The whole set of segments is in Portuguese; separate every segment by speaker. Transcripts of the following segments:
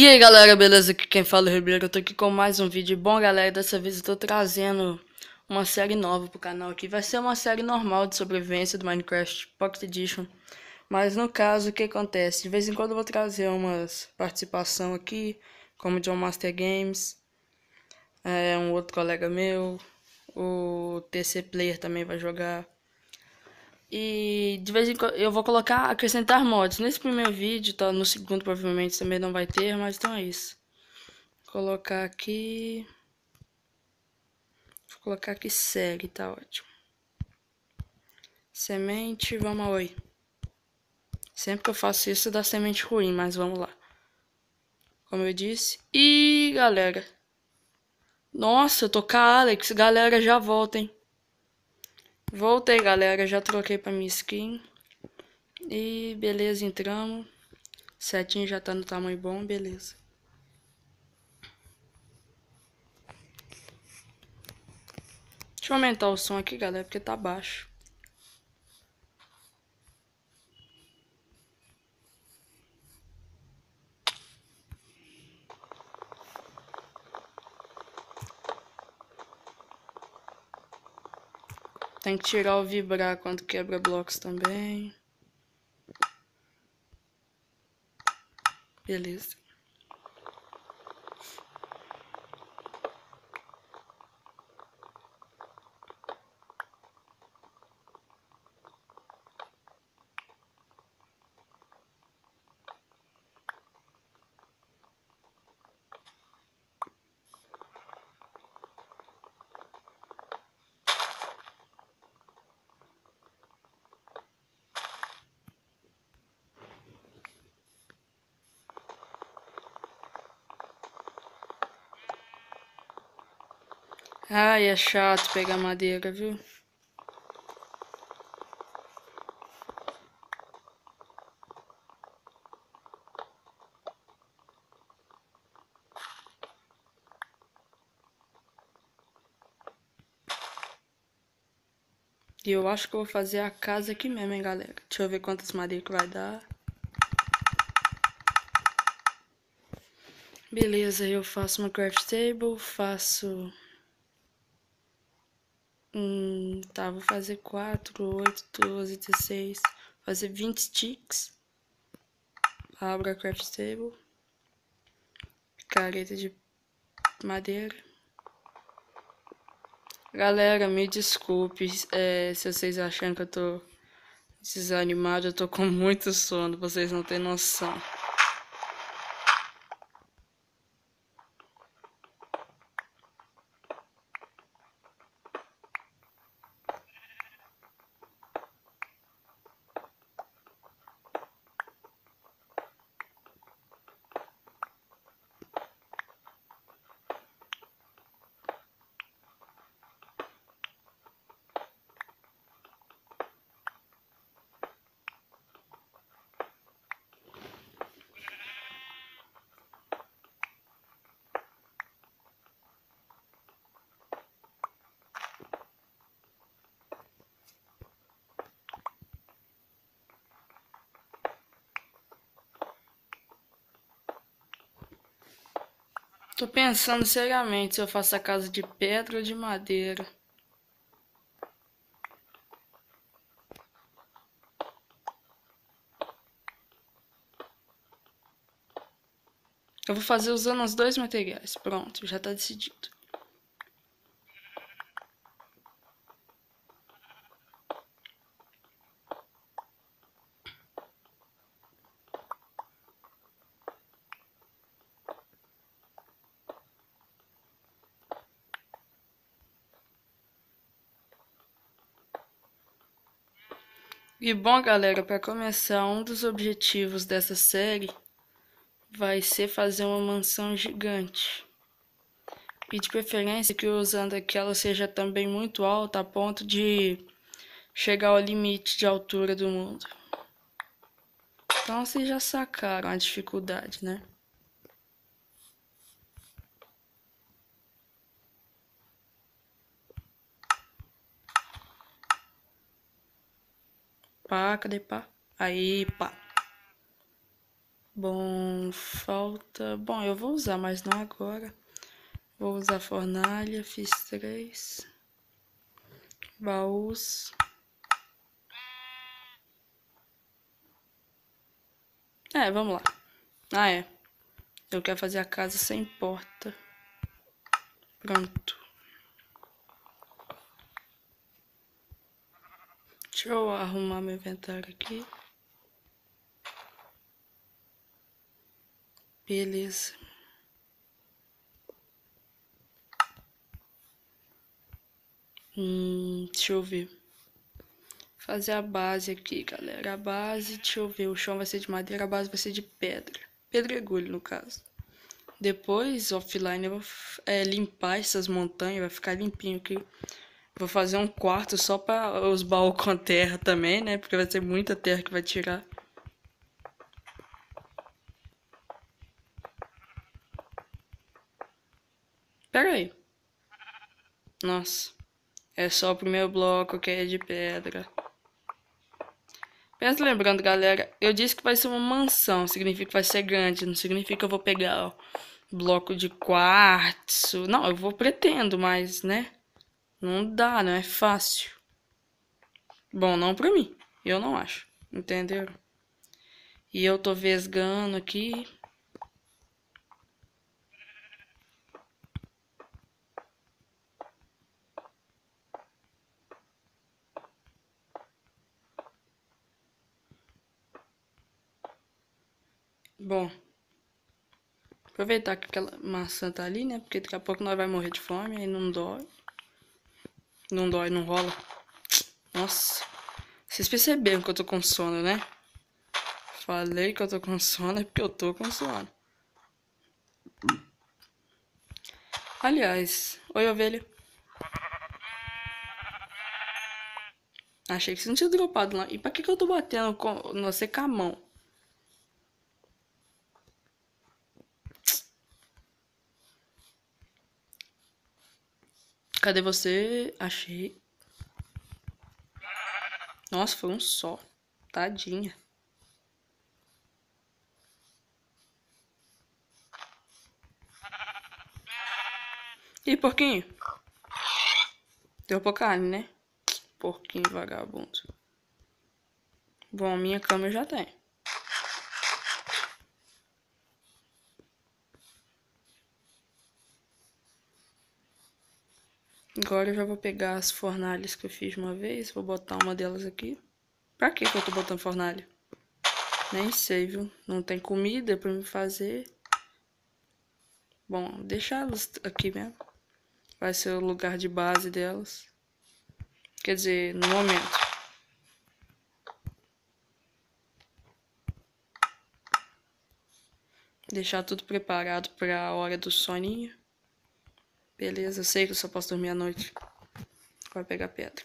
Speaker 1: E aí galera, beleza? Aqui quem fala é o Ribeiro, eu tô aqui com mais um vídeo. Bom galera, dessa vez eu tô trazendo uma série nova pro canal aqui. Vai ser uma série normal de sobrevivência do Minecraft Pocket Edition. Mas no caso, o que acontece? De vez em quando eu vou trazer umas participação aqui, como John Master Games, é, um outro colega meu, o TC Player também vai jogar. E de vez em quando eu vou colocar, acrescentar mods. Nesse primeiro vídeo, tá? No segundo provavelmente também não vai ter, mas então é isso. Vou colocar aqui. Vou colocar aqui segue, tá ótimo. Semente, vamos a oi. Sempre que eu faço isso dá semente ruim, mas vamos lá. Como eu disse. E galera. Nossa, eu tô com a Alex. Galera, já voltem. Voltei, galera. Já troquei pra minha skin. E beleza, entramos. Setinho já tá no tamanho bom, beleza. Deixa eu aumentar o som aqui, galera, porque tá baixo. Tem que tirar o vibrar quando quebra blocos também. Beleza. Ai, é chato pegar madeira, viu? E eu acho que eu vou fazer a casa aqui mesmo, hein, galera. Deixa eu ver quantas madeiras que vai dar. Beleza, eu faço uma craft table, faço Hum, tá, vou fazer 4, 8, 12, 16. Fazer 20 sticks. Abro a craft table. Picareta de madeira. Galera, me desculpe é, se vocês acham que eu tô desanimado. Eu tô com muito sono, vocês não têm noção. Tô pensando seriamente se eu faço a casa de pedra ou de madeira. Eu vou fazer usando os dois materiais. Pronto, já tá decidido. E bom, galera, para começar, um dos objetivos dessa série vai ser fazer uma mansão gigante. E de preferência que usando aquela seja também muito alta a ponto de chegar ao limite de altura do mundo. Então vocês já sacaram a dificuldade, né? Pá, cadê pá? Aí, pá. Bom, falta... Bom, eu vou usar, mas não agora. Vou usar fornalha, fiz três. Baús. É, vamos lá. Ah, é. Eu quero fazer a casa sem porta. Pronto. Deixa eu arrumar meu inventário aqui. Beleza. Hum, deixa eu ver. Fazer a base aqui, galera. A base, deixa eu ver. O chão vai ser de madeira, a base vai ser de pedra. Pedregulho, no caso. Depois, offline, eu vou é, limpar essas montanhas. Vai ficar limpinho aqui. Vou fazer um quarto só para os baús com terra também, né? Porque vai ser muita terra que vai tirar. Pera aí. Nossa. É só o primeiro bloco que é de pedra. Pensa lembrando, galera, eu disse que vai ser uma mansão, significa que vai ser grande, não significa que eu vou pegar ó, bloco de quartzo. Não, eu vou pretendo, mas, né? Não dá, não é fácil. Bom, não pra mim, eu não acho, entenderam? E eu tô vesgando aqui. Bom, aproveitar que aquela maçã tá ali, né? Porque daqui a pouco nós vai morrer de fome, aí não dói. Não dói, não rola. Nossa. Vocês perceberam que eu tô com sono, né? Falei que eu tô com sono é porque eu tô com sono. Aliás, oi ovelha. Achei que você não tinha dropado lá. E pra que, que eu tô batendo com você com a mão? Cadê você? Achei. Nossa, foi um só. Tadinha. E porquinho? Deu pra carne, né? Porquinho vagabundo. Bom, minha eu já tenho. Agora eu já vou pegar as fornalhas que eu fiz uma vez, vou botar uma delas aqui. Pra que que eu tô botando fornalha? Nem sei, viu? Não tem comida pra me fazer. Bom, deixá-las aqui mesmo. Vai ser o lugar de base delas. Quer dizer, no momento. Deixar tudo preparado para a hora do soninho. Beleza, eu sei que eu só posso dormir à noite. Vai pegar pedra.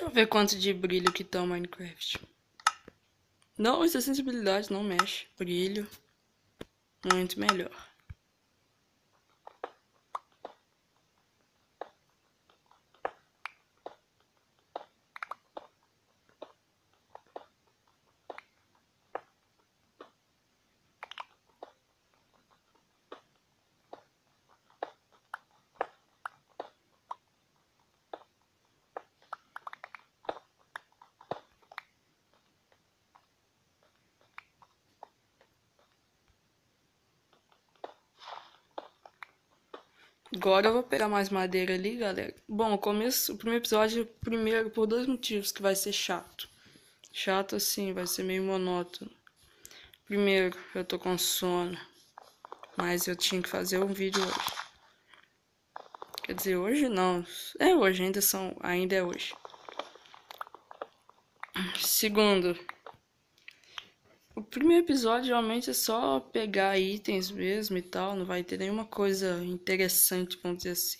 Speaker 1: Deixa eu ver quanto de brilho que tá o Minecraft. Não, essa sensibilidade não mexe. Brilho. Muito melhor. Agora eu vou pegar mais madeira ali, galera. Bom, começo, o primeiro episódio, primeiro, por dois motivos que vai ser chato. Chato assim, vai ser meio monótono. Primeiro, eu tô com sono. Mas eu tinha que fazer um vídeo hoje. Quer dizer, hoje não. É hoje, ainda são. Ainda é hoje. Segundo. Primeiro episódio realmente é só pegar itens mesmo e tal. Não vai ter nenhuma coisa interessante, vamos dizer assim.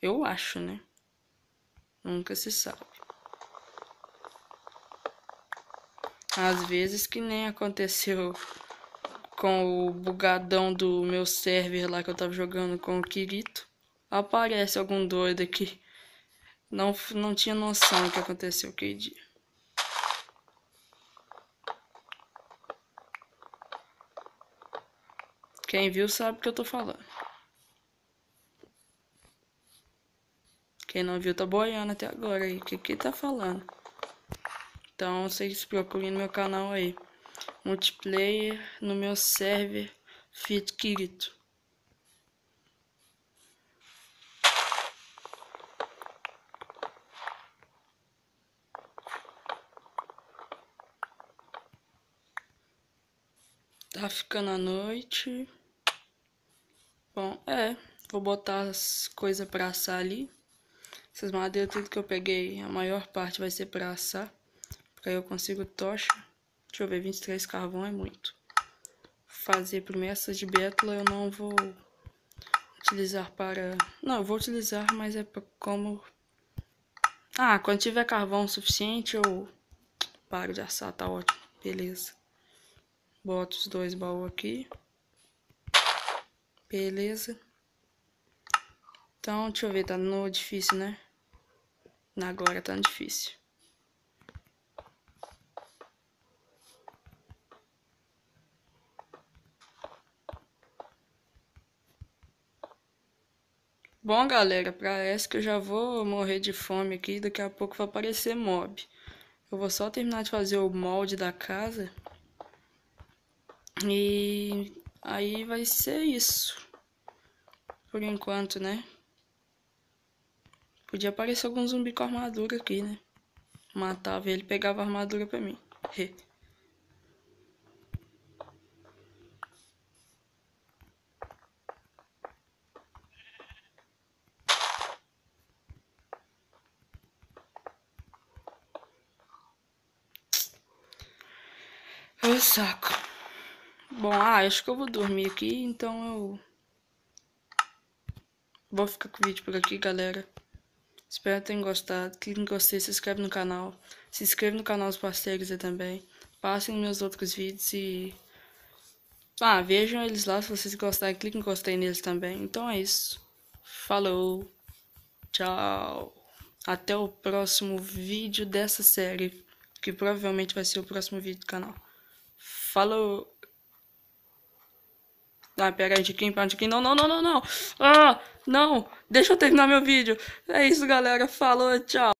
Speaker 1: Eu acho, né? Nunca se sabe. Às vezes que nem aconteceu com o bugadão do meu server lá que eu tava jogando com o Kirito. Aparece algum doido aqui. Não, não tinha noção do que aconteceu aquele dia. Quem viu sabe o que eu tô falando. Quem não viu tá boiando até agora aí. O que que tá falando? Então vocês procurem no meu canal aí. Multiplayer no meu server Fit Kirito. Tá ficando a noite. É. Vou botar as coisas pra assar ali. Essas madeiras, tudo que eu peguei, a maior parte vai ser pra assar. Porque aí eu consigo tocha. Deixa eu ver, 23 carvão é muito. Fazer primeiro essas de bétula eu não vou utilizar para... Não, eu vou utilizar, mas é como... Ah, quando tiver carvão suficiente eu paro de assar, tá ótimo. Beleza. Boto os dois baús aqui. Beleza. Então, deixa eu ver, tá no difícil, né? Agora tá no difícil. Bom, galera, parece que eu já vou morrer de fome aqui. Daqui a pouco vai aparecer mob. Eu vou só terminar de fazer o molde da casa. E aí vai ser isso. Por enquanto, né? Podia aparecer algum zumbi com armadura aqui, né? Matava ele pegava a armadura pra mim. Ô saco. Bom, ah, acho que eu vou dormir aqui, então eu vou ficar com o vídeo por aqui, galera. Espero que tenham gostado. Clique em gostei, se inscreve no canal. Se inscreve no canal dos parceiros aí também. Passem meus outros vídeos e... Ah, vejam eles lá, se vocês gostarem, clique em gostei neles também. Então é isso. Falou. Tchau. Até o próximo vídeo dessa série. Que provavelmente vai ser o próximo vídeo do canal. Falou. Ah, pega a diquinha, pega a diquinha. Não, não, não, não, não. Ah, não. Deixa eu terminar meu vídeo. É isso, galera. Falou, tchau.